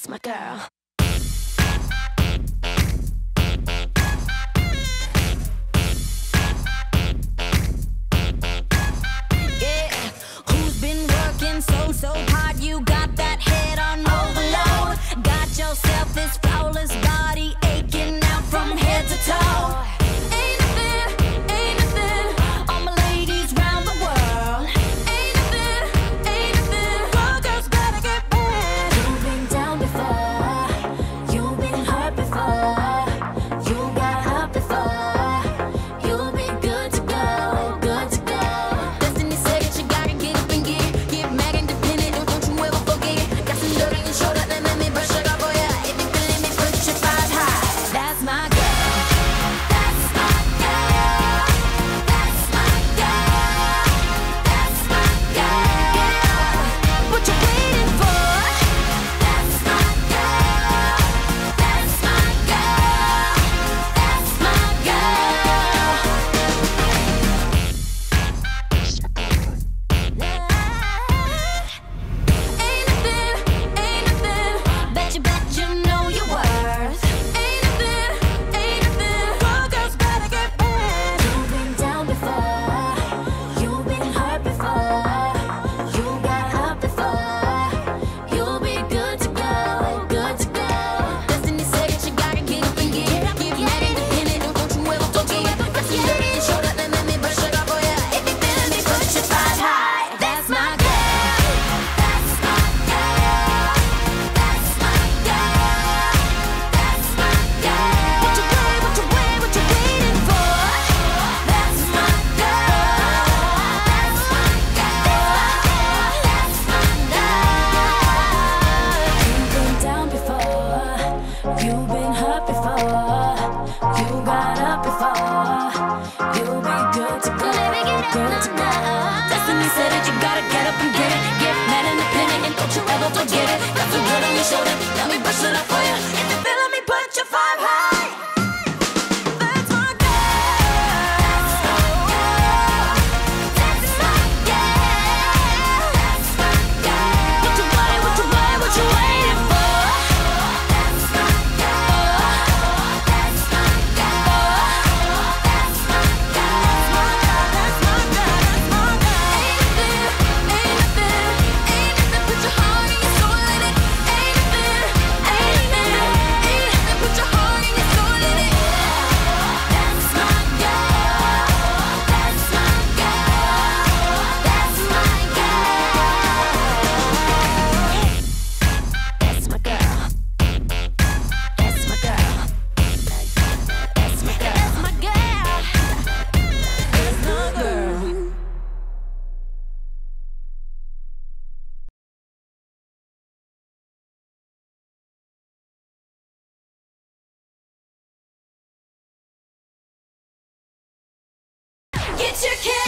That's my girl. Yeah, who's been working so, so hard? You got that head on overload. Got yourself this flawless body aching out from head to toe. You've been hurt before. You got up before. You'll be good to go. Let me get it, good to go. Destiny said it. You gotta get up and get it. Get mad and independent, and don't you ever forget it. Got the blood on your shoulder. Let me brush it off for you. It's your kid.